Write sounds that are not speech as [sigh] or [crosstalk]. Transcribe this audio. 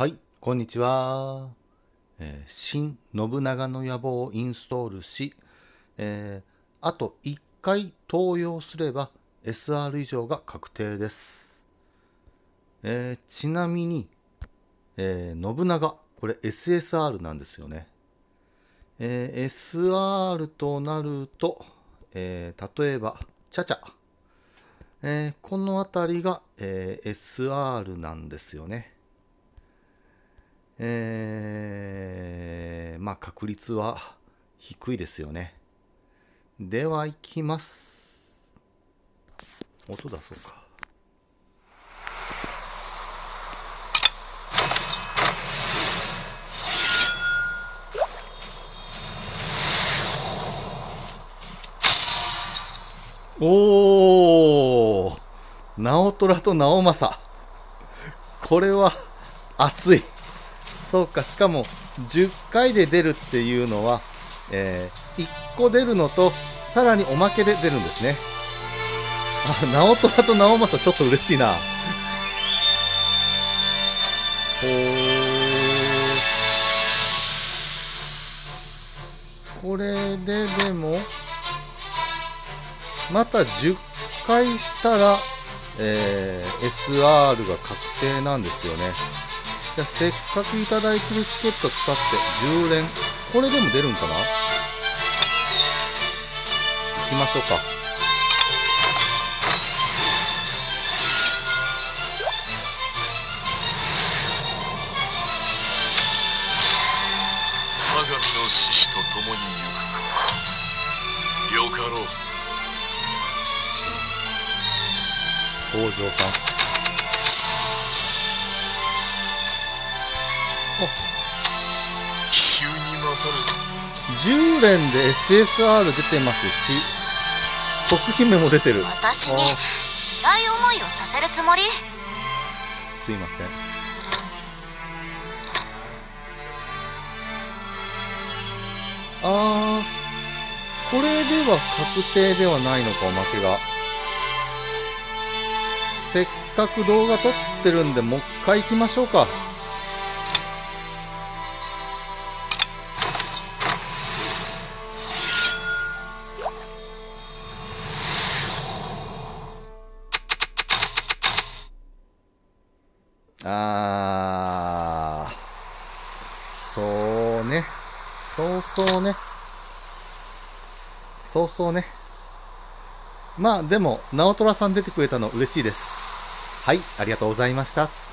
はい、こんにちは。えー新信長の野望をインストールし、えーあと1回登用すれば SR 以上が確定です。えーちなみに、え信長、これ SSR なんですよね。え SR となると、え例えば、チャチャ。えこの辺りが、えー SR なんですよね。えーまあ確率は低いですよね。では行きます。音出そうか。おお直虎と直政これは熱いそうかしかも10回で出るっていうのは、えー1個出るのとさらにおまけで出るんですね。あ [laughs] 直虎と直政ちょっと嬉しいな。ほー。これででもまた10回したら、えー SR が確定なんですよね。じゃあせっかくいただいてるチケット使って10連、これでも出るんかな？行きましょうか。相模の獅子と共に行くか。よかろう。北条さ奇襲に勝るん。10連で SSR 出てますし、徳姫も出てる。私にあ辛い思いをさせるつもり？すいません。あー、これでは確定ではないのか、おまけが。せっかく動画撮ってるんで、もう一回行きましょうか。あー、そうね。そうそうね。そうそうね。まあでも、直虎さん出てくれたの嬉しいです。はい、ありがとうございました。